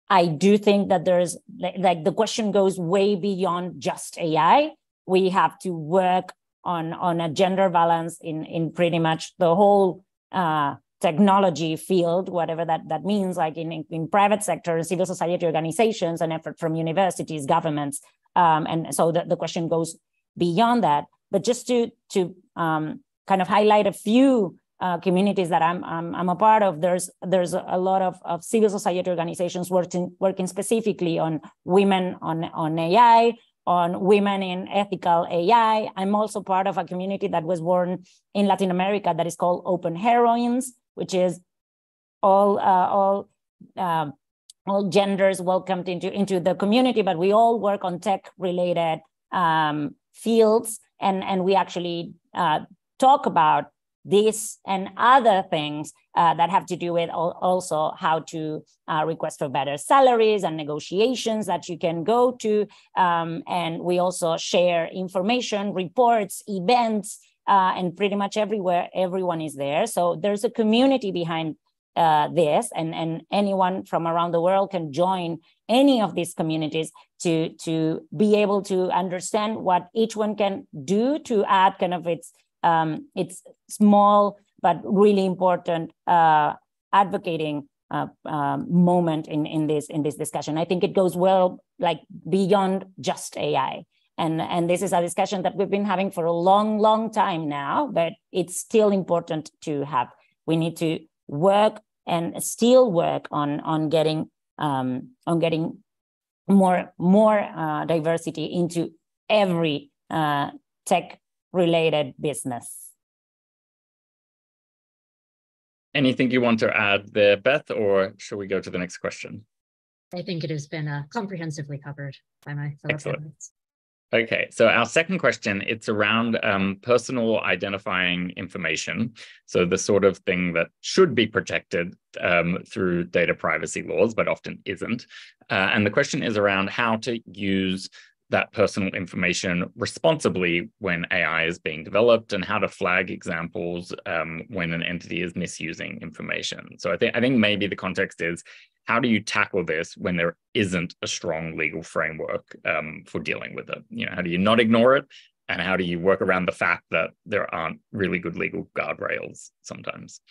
I do think that there's like, like the question goes way beyond just AI. We have to work on on a gender balance in in pretty much the whole uh, technology field, whatever that that means, like in in private sector, and civil society organizations, and effort from universities, governments, um, and so the, the question goes beyond that. But just to to um, kind of highlight a few uh, communities that I'm, I'm, I'm a part of, there's there's a lot of, of civil society organizations working working specifically on women on on AI, on women in ethical AI. I'm also part of a community that was born in Latin America that is called Open Heroines, which is all uh, all uh, all genders welcomed into into the community, but we all work on tech related um, fields, and and we actually uh, talk about this and other things uh, that have to do with also how to uh, request for better salaries and negotiations that you can go to. Um, and we also share information, reports, events, uh, and pretty much everywhere, everyone is there. So there's a community behind uh, this, and, and anyone from around the world can join any of these communities to, to be able to understand what each one can do to add kind of its um, it's small but really important uh, advocating uh, um, moment in, in this in this discussion. I think it goes well like beyond just AI. And, and this is a discussion that we've been having for a long, long time now, but it's still important to have. We need to work and still work on, on getting um, on getting more more uh, diversity into every uh, tech related business. Anything you want to add there, Beth, or should we go to the next question? I think it has been uh, comprehensively covered by my fellow Excellent. Okay, so our second question, it's around um, personal identifying information. So the sort of thing that should be protected um, through data privacy laws, but often isn't. Uh, and the question is around how to use that personal information responsibly when AI is being developed and how to flag examples um, when an entity is misusing information. So I think I think maybe the context is how do you tackle this when there isn't a strong legal framework um, for dealing with it? You know, how do you not ignore it? And how do you work around the fact that there aren't really good legal guardrails sometimes?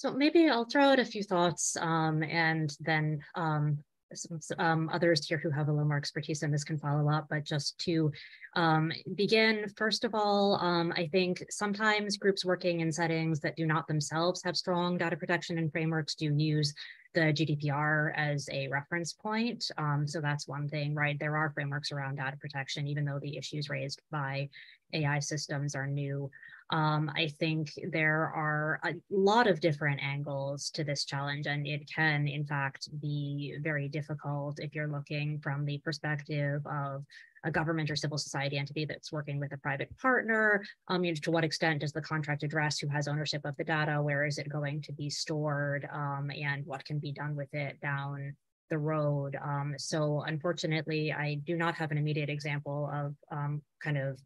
So maybe I'll throw out a few thoughts um, and then um, some, um, others here who have a little more expertise in this can follow up, but just to um, begin, first of all, um, I think sometimes groups working in settings that do not themselves have strong data protection and frameworks do use the GDPR as a reference point. Um, so that's one thing, right? There are frameworks around data protection, even though the issues raised by AI systems are new. Um, I think there are a lot of different angles to this challenge, and it can, in fact, be very difficult if you're looking from the perspective of a government or civil society entity that's working with a private partner. Um, you know, to what extent does the contract address who has ownership of the data? Where is it going to be stored? Um, and what can be done with it down the road. Um, so unfortunately, I do not have an immediate example of um, kind of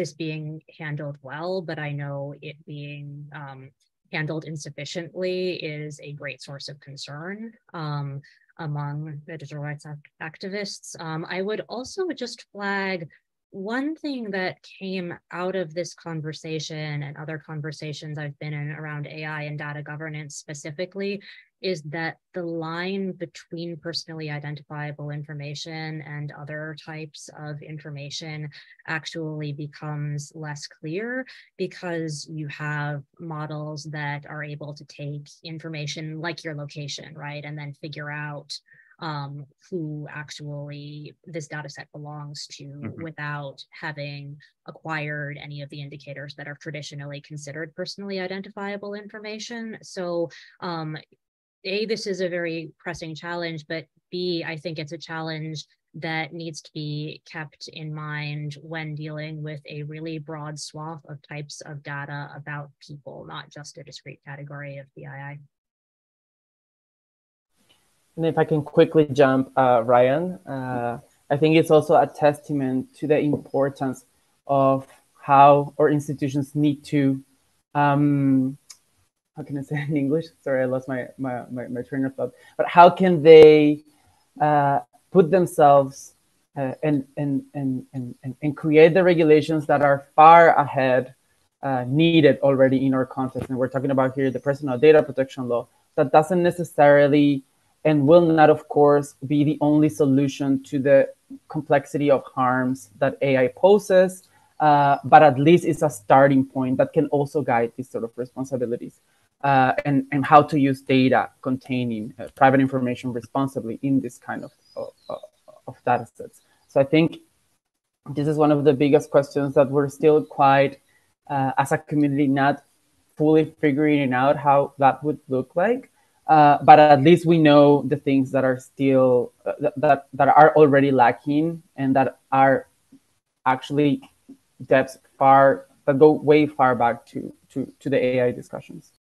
this being handled well, but I know it being um, handled insufficiently is a great source of concern um, among the digital rights activists. Um, I would also just flag one thing that came out of this conversation and other conversations I've been in around AI and data governance specifically is that the line between personally identifiable information and other types of information actually becomes less clear because you have models that are able to take information like your location, right? And then figure out um, who actually this data set belongs to mm-hmm. without having acquired any of the indicators that are traditionally considered personally identifiable information. So um, a, this is a very pressing challenge, but B, I think it's a challenge that needs to be kept in mind when dealing with a really broad swath of types of data about people, not just a discrete category of PII. And if I can quickly jump, uh, Ryan, uh, I think it's also a testament to the importance of how our institutions need to um, how can I say in English? Sorry, I lost my, my, my, my train of thought. But how can they uh, put themselves uh, and, and, and, and, and create the regulations that are far ahead uh, needed already in our context? And we're talking about here the personal data protection law that doesn't necessarily and will not, of course, be the only solution to the complexity of harms that AI poses, uh, but at least it's a starting point that can also guide these sort of responsibilities uh, and, and how to use data containing uh, private information responsibly in this kind of, of, of data sets. So I think this is one of the biggest questions that we're still quite, uh, as a community, not fully figuring out how that would look like. Uh, but at least we know the things that are still uh, that that are already lacking and that are actually depths far that go way far back to to to the AI discussions.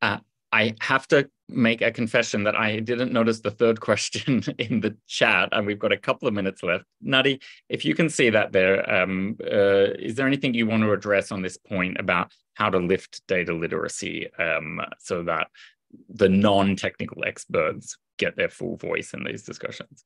Uh, I have to make a confession that I didn't notice the third question in the chat, and we've got a couple of minutes left. Nati, if you can see that there, um, uh, is there anything you want to address on this point about how to lift data literacy um, so that the non-technical experts get their full voice in these discussions?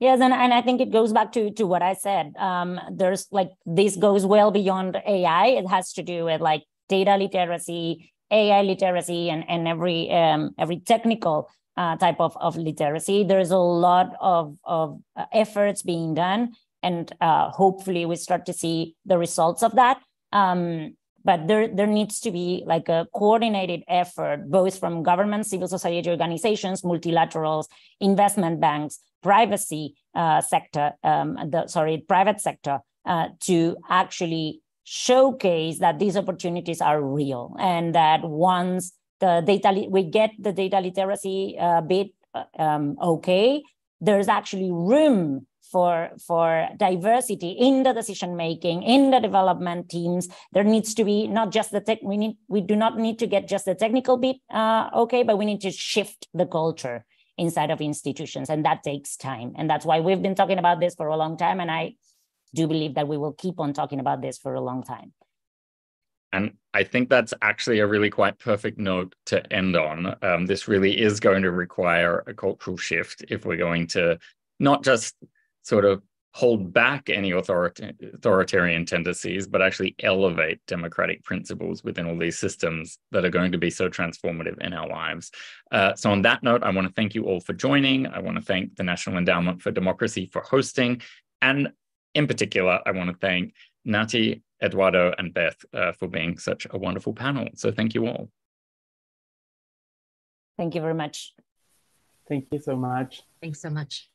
Yes, and, and I think it goes back to to what I said. Um, there's like this goes well beyond AI. It has to do with like data literacy, AI literacy and, and every um, every technical uh, type of, of literacy. There's a lot of, of uh, efforts being done, and uh, hopefully we start to see the results of that. Um, but there, there needs to be like a coordinated effort, both from government, civil society organizations, multilaterals, investment banks, privacy uh, sector, um, the, sorry, private sector, uh, to actually showcase that these opportunities are real and that once the data we get the data literacy uh, bit uh, um, okay there's actually room for for diversity in the decision making in the development teams there needs to be not just the tech we need we do not need to get just the technical bit uh, okay but we need to shift the culture inside of institutions and that takes time and that's why we've been talking about this for a long time and i do believe that we will keep on talking about this for a long time. And I think that's actually a really quite perfect note to end on. Um, this really is going to require a cultural shift if we're going to not just sort of hold back any authoritarian tendencies, but actually elevate democratic principles within all these systems that are going to be so transformative in our lives. Uh, so, on that note, I want to thank you all for joining. I want to thank the National Endowment for Democracy for hosting. And in particular, I want to thank Nati, Eduardo, and Beth uh, for being such a wonderful panel. So thank you all. Thank you very much. Thank you so much. Thanks so much.